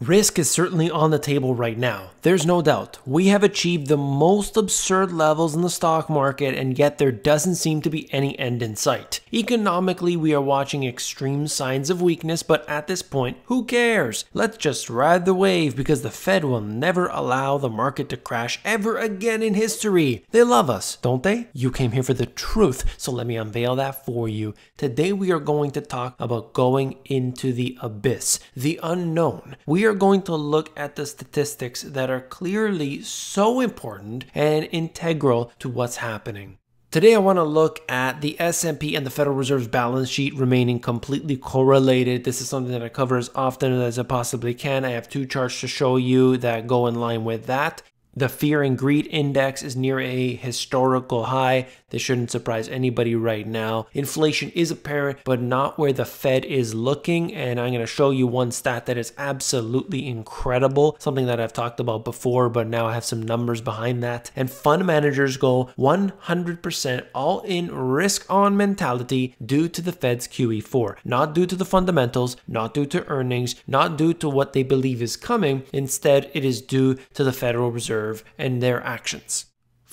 Risk is certainly on the table right now. There's no doubt. We have achieved the most absurd levels in the stock market, and yet there doesn't seem to be any end in sight. Economically, we are watching extreme signs of weakness, but at this point, who cares? Let's just ride the wave because the Fed will never allow the market to crash ever again in history. They love us, don't they? You came here for the truth, so let me unveil that for you. Today, we are going to talk about going into the abyss, the unknown. We are are going to look at the statistics that are clearly so important and integral to what's happening. Today I want to look at the S&P and the Federal Reserve's balance sheet remaining completely correlated. This is something that I cover as often as I possibly can. I have two charts to show you that go in line with that. The fear and greed index is near a historical high. This shouldn't surprise anybody right now. Inflation is apparent, but not where the Fed is looking. And I'm going to show you one stat that is absolutely incredible, something that I've talked about before, but now I have some numbers behind that. And fund managers go 100% all in risk on mentality due to the Fed's QE4, not due to the fundamentals, not due to earnings, not due to what they believe is coming. Instead, it is due to the Federal Reserve and their actions.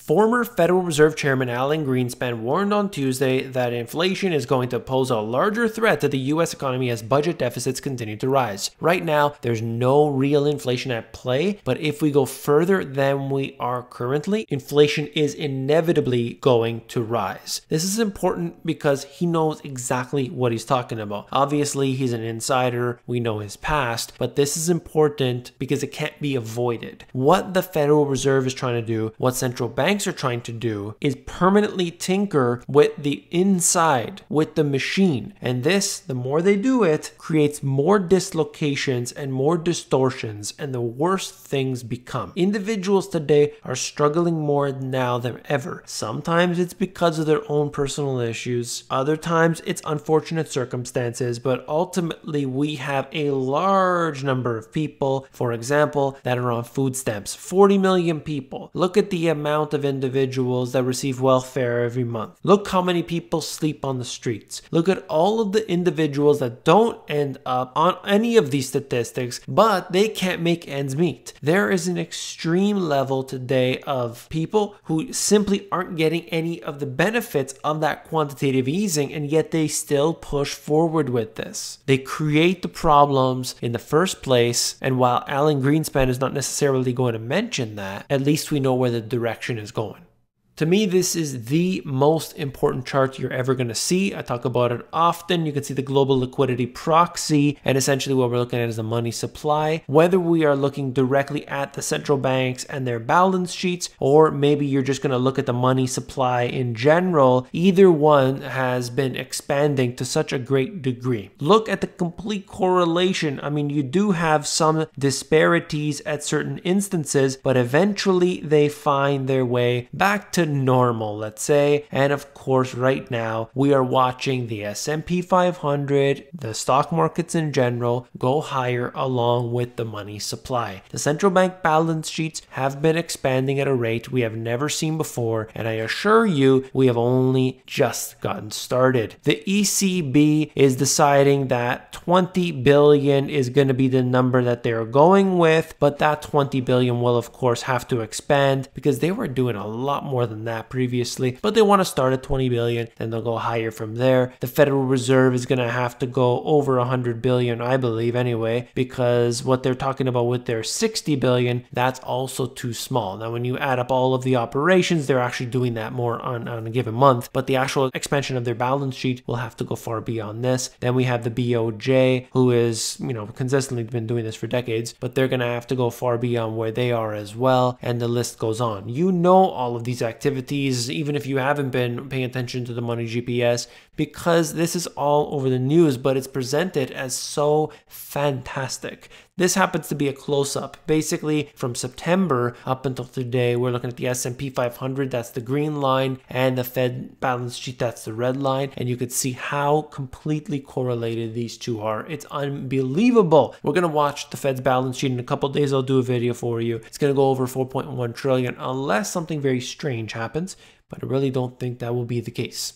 Former Federal Reserve Chairman Alan Greenspan warned on Tuesday that inflation is going to pose a larger threat to the US economy as budget deficits continue to rise. Right now, there's no real inflation at play, but if we go further than we are currently, inflation is inevitably going to rise. This is important because he knows exactly what he's talking about. Obviously, he's an insider, we know his past, but this is important because it can't be avoided. What the Federal Reserve is trying to do, what central banks banks are trying to do is permanently tinker with the inside, with the machine. And this, the more they do it, creates more dislocations and more distortions, and the worse things become. Individuals today are struggling more now than ever. Sometimes it's because of their own personal issues, other times it's unfortunate circumstances, but ultimately we have a large number of people, for example, that are on food stamps 40 million people. Look at the amount of individuals that receive welfare every month. Look how many people sleep on the streets. Look at all of the individuals that don't end up on any of these statistics, but they can't make ends meet. There is an extreme level today of people who simply aren't getting any of the benefits of that quantitative easing, and yet they still push forward with this. They create the problems in the first place, and while Alan Greenspan is not necessarily going to mention that, at least we know where the direction is going. To me, this is the most important chart you're ever going to see. I talk about it often. You can see the global liquidity proxy, and essentially what we're looking at is the money supply. Whether we are looking directly at the central banks and their balance sheets, or maybe you're just going to look at the money supply in general, either one has been expanding to such a great degree. Look at the complete correlation. I mean, you do have some disparities at certain instances, but eventually they find their way back to normal, let's say. And of course, right now we are watching the S&P 500, the stock markets in general go higher along with the money supply. The central bank balance sheets have been expanding at a rate we have never seen before, and I assure you, we have only just gotten started. The ECB is deciding that 20 billion is going to be the number that they're going with, but that 20 billion will of course have to expand because they were doing a lot more than than that previously, but they want to start at 20 billion, then they'll go higher from there. The Federal Reserve is going to have to go over 100 billion, I believe, anyway, because what they're talking about with their 60 billion, that's also too small. Now, when you add up all of the operations, they're actually doing that more on, on a given month, but the actual expansion of their balance sheet will have to go far beyond this. Then we have the BOJ, who is, you know, consistently been doing this for decades, but they're going to have to go far beyond where they are as well, and the list goes on. You know all of these activities activities, even if you haven't been paying attention to the Money GPS, because this is all over the news, but it's presented as so fantastic. This happens to be a close-up. Basically, from September up until today, we're looking at the S&P 500, that's the green line, and the Fed balance sheet, that's the red line, and you could see how completely correlated these two are. It's unbelievable. We're going to watch the Fed's balance sheet in a couple days. I'll do a video for you. It's going to go over 4.1 trillion unless something very strange happens, but I really don't think that will be the case.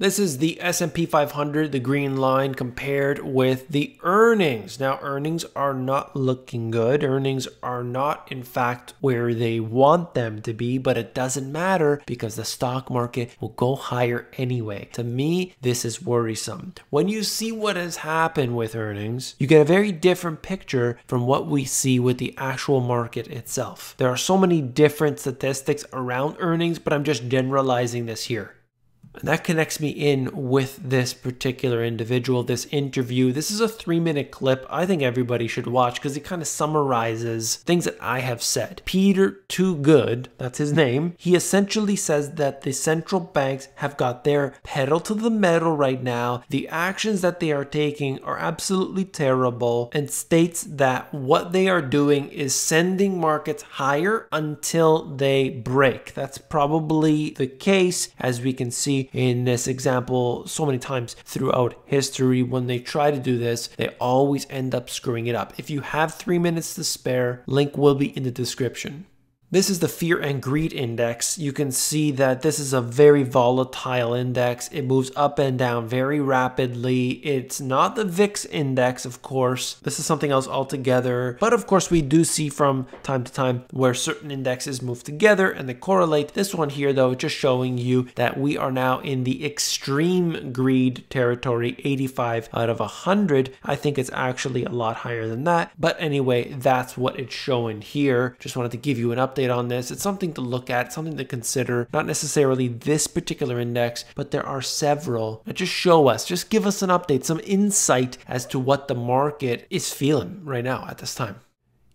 This is the S&P 500, the green line compared with the earnings. Now earnings are not looking good. Earnings are not in fact where they want them to be, but it doesn't matter because the stock market will go higher anyway. To me, this is worrisome. When you see what has happened with earnings, you get a very different picture from what we see with the actual market itself. There are so many different statistics around earnings, but I'm just generalizing this here. And that connects me in with this particular individual, this interview. This is a three minute clip I think everybody should watch because it kind of summarizes things that I have said. Peter Toogood, that's his name, he essentially says that the central banks have got their pedal to the metal right now. The actions that they are taking are absolutely terrible and states that what they are doing is sending markets higher until they break. That's probably the case as we can see in this example so many times throughout history. When they try to do this, they always end up screwing it up. If you have three minutes to spare, link will be in the description. This is the fear and greed index. You can see that this is a very volatile index. It moves up and down very rapidly. It's not the VIX index, of course. This is something else altogether. But of course, we do see from time to time where certain indexes move together and they correlate. This one here, though, just showing you that we are now in the extreme greed territory, 85 out of 100. I think it's actually a lot higher than that. But anyway, that's what it's showing here. Just wanted to give you an update update on this. It's something to look at, something to consider. Not necessarily this particular index, but there are several that just show us, just give us an update, some insight as to what the market is feeling right now at this time.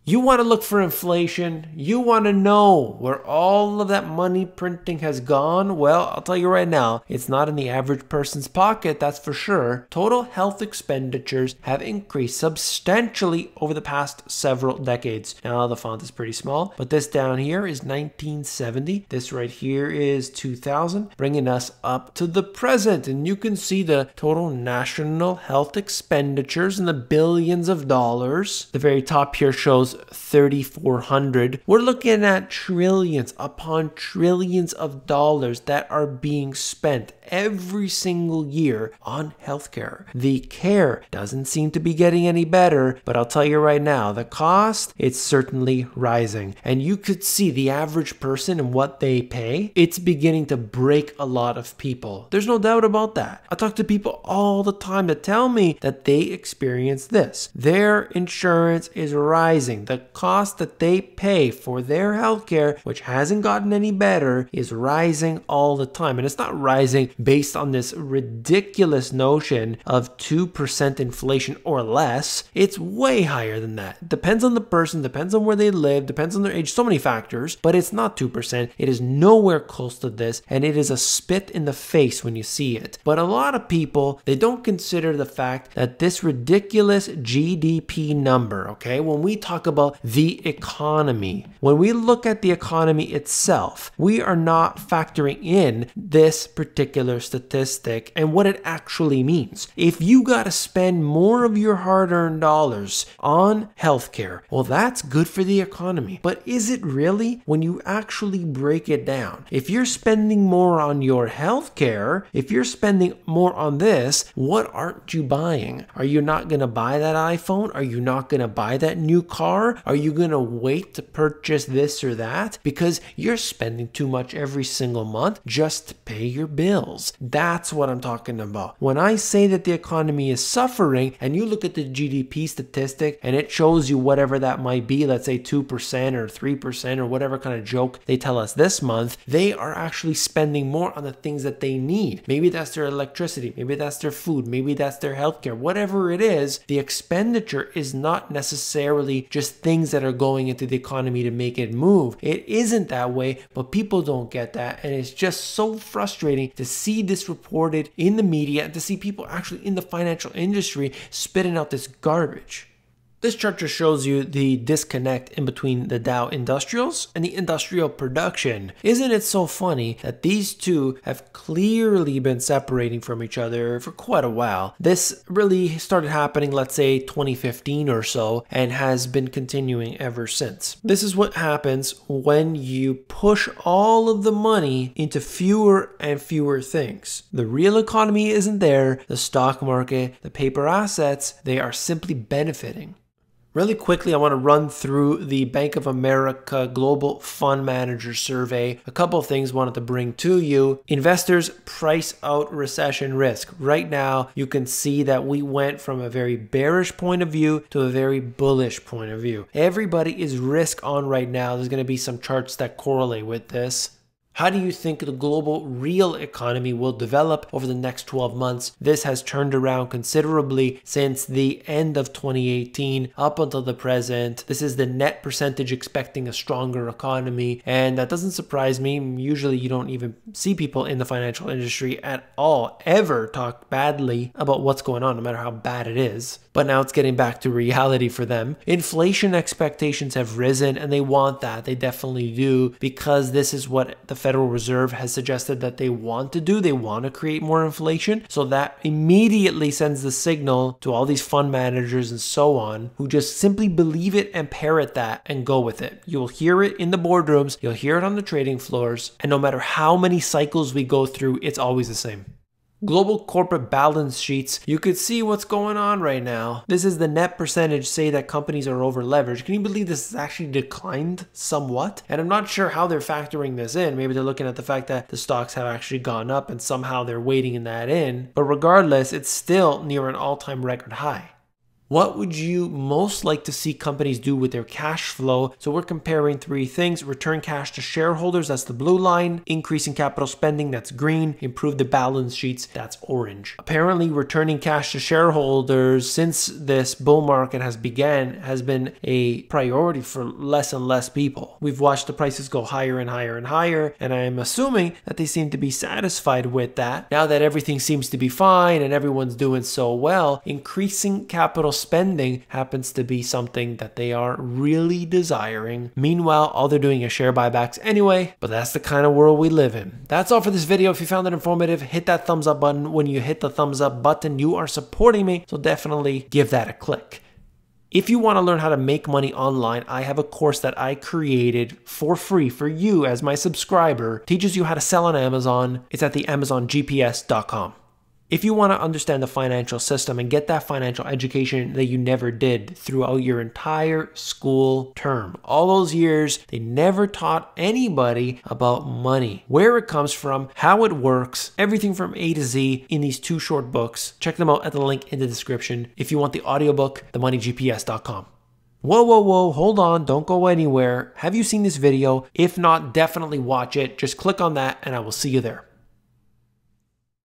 You want to look for inflation. You want to know where all of that money printing has gone. Well, I'll tell you right now, it's not in the average person's pocket, that's for sure. Total health expenditures have increased substantially over the past several decades. Now, the font is pretty small, but this down here is 1970. This right here is 2000, bringing us up to the present. And you can see the total national health expenditures in the billions of dollars. The very top here shows 3,400. We're looking at trillions upon trillions of dollars that are being spent every single year on healthcare. The care doesn't seem to be getting any better, but I'll tell you right now, the cost, it's certainly rising. And you could see the average person and what they pay, it's beginning to break a lot of people. There's no doubt about that. I talk to people all the time that tell me that they experience this. Their insurance is rising. The cost that they pay for their healthcare, which hasn't gotten any better, is rising all the time. And it's not rising based on this ridiculous notion of 2% inflation or less. It's way higher than that. Depends on the person, depends on where they live, depends on their age, so many factors, but it's not 2%. It is nowhere close to this, and it is a spit in the face when you see it. But a lot of people, they don't consider the fact that this ridiculous GDP number, okay, when we talk about the economy, when we look at the economy itself, we are not factoring in this particular statistic and what it actually means. If you got to spend more of your hard earned dollars on healthcare, well, that's good for the economy. But is it really when you actually break it down? If you're spending more on your healthcare, if you're spending more on this, what aren't you buying? Are you not going to buy that iPhone? Are you not going to buy that new car? Are you going to wait to purchase this or that? Because you're spending too much every single month just to pay your bills That's what I'm talking about. When I say that the economy is suffering and you look at the GDP statistic and it shows you whatever that might be, let's say 2% or 3% or whatever kind of joke they tell us this month, they are actually spending more on the things that they need. Maybe that's their electricity, maybe that's their food, maybe that's their healthcare, whatever it is, the expenditure is not necessarily just things that are going into the economy to make it move. It isn't that way, but people don't get that. And it's just so frustrating to see see this reported in the media and to see people actually in the financial industry spitting out this garbage. This chart just shows you the disconnect in between the Dow Industrials and the industrial production. Isn't it so funny that these two have clearly been separating from each other for quite a while? This really started happening, let's say 2015 or so, and has been continuing ever since. This is what happens when you push all of the money into fewer and fewer things. The real economy isn't there, the stock market, the paper assets, they are simply benefiting. Really quickly, I want to run through the Bank of America Global Fund Manager Survey. A couple of things wanted to bring to you. Investors price out recession risk. Right now, you can see that we went from a very bearish point of view to a very bullish point of view. Everybody is risk on right now. There's going to be some charts that correlate with this. How do you think the global real economy will develop over the next 12 months? This has turned around considerably since the end of 2018 up until the present. This is the net percentage expecting a stronger economy, and that doesn't surprise me. Usually, you don't even see people in the financial industry at all ever talk badly about what's going on, no matter how bad it is. But now it's getting back to reality for them. Inflation expectations have risen, and they want that. They definitely do because this is what the Federal Reserve has suggested that they want to do. They want to create more inflation. So that immediately sends the signal to all these fund managers and so on who just simply believe it and parrot that and go with it. You'll hear it in the boardrooms, you'll hear it on the trading floors, and no matter how many cycles we go through, it's always the same global corporate balance sheets, you could see what's going on right now. This is the net percentage say that companies are over leveraged. Can you believe this has actually declined somewhat? And I'm not sure how they're factoring this in. Maybe they're looking at the fact that the stocks have actually gone up and somehow they're weighting in that in. But regardless, it's still near an all-time record high. What would you most like to see companies do with their cash flow? So we're comparing three things. Return cash to shareholders, that's the blue line. Increasing capital spending, that's green. Improve the balance sheets, that's orange. Apparently returning cash to shareholders since this bull market has began has been a priority for less and less people. We've watched the prices go higher and higher and higher, and I'm assuming that they seem to be satisfied with that. Now that everything seems to be fine and everyone's doing so well, increasing capital spending happens to be something that they are really desiring. Meanwhile, all they're doing is share buybacks anyway, but that's the kind of world we live in. That's all for this video. If you found it informative, hit that thumbs up button. When you hit the thumbs up button, you are supporting me, so definitely give that a click. If you want to learn how to make money online, I have a course that I created for free for you as my subscriber. Teaches you how to sell on Amazon. It's at the amazongps.com. If you want to understand the financial system and get that financial education that you never did throughout your entire school term, all those years, they never taught anybody about money, where it comes from, how it works, everything from A to Z in these two short books. Check them out at the link in the description. If you want the audiobook, themoneygps.com. Whoa, whoa, whoa, hold on, don't go anywhere. Have you seen this video? If not, definitely watch it. Just click on that and I will see you there.